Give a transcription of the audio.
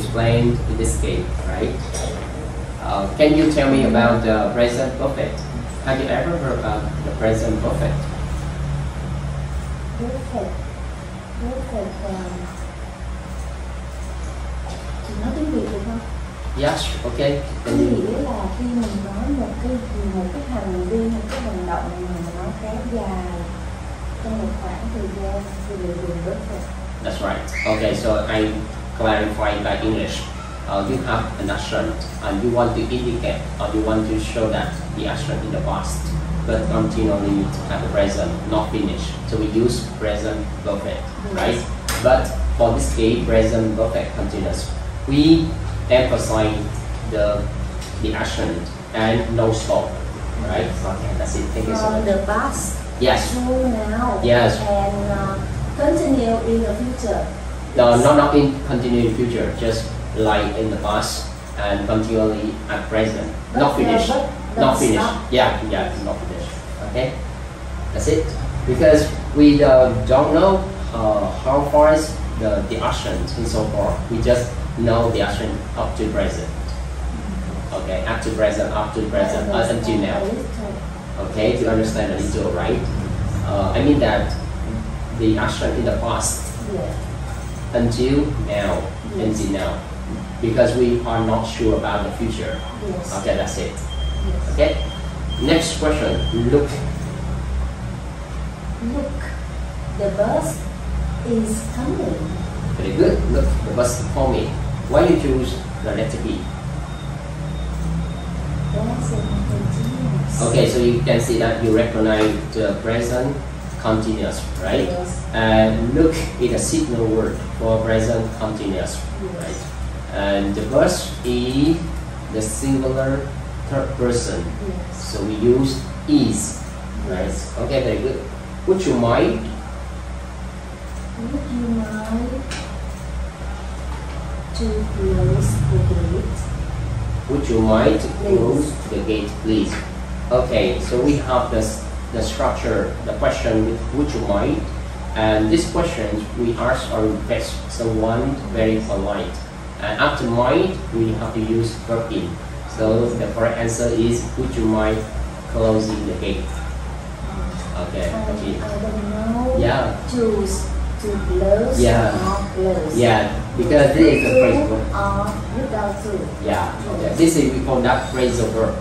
explain in this game, right? Uh, can you tell me about the present perfect? Have you ever heard about the present perfect? perfect perfect um, nói tiếng việt được không Yes, okay. Can you? nghĩa là khi mình nói một cái một cái hành vi một cái hành động mà nói kéo dài trong một khoảng thời gian thì được dùng perfect That's right. Okay, so I clarify by English. Uh, you have an action and you want to indicate or you want to show that the action in the past but continually at the present, not finished. So we use present perfect, right? But for this case, present perfect continuous. We emphasize the the action and no stop, right? Okay, that's it. Thank you so from much. the past Yes. now Yes. and uh, continue in the future No, not not in continuing future, just like in the past and continually at present. But, not finished. but not finished. Yeah, yeah, not finished. Okay, that's it. Because we uh, don't know uh, how far is the, the action in so far. We just know the action up to present. Okay, up to present, up to present, uh, until now. Okay, to understand a little, right? Uh, I mean that the action in the past Yeah. Until now, Yes. until now, because we are not sure about the future. Yes. Okay, that's it. Yes. Okay. Next question. Look. Look, the bus is coming. Very good. Look, the bus is coming. Why you choose the letter B? Okay, so you can see that you recognize the present continuous, right? Yes. And look is a signal word for present continuous, Yes. right? And the bus is the singular third person. Yes. So we use is, right? Okay, very good. Would you mind? Would you mind to close the gate? Would you mind to close the gate, please? Okay, so we have this the structure, the question with would you mind? And this question we ask or request someone very polite. And after mind, we have to use verb in. So the correct answer is would you mind closing the gate? Okay, um, I, okay. I don't know. Yeah. Choose to close Yeah. or close. Yeah, because this is the phrase To verb. or without to. Yeah, okay. This is we call that phrasal verb.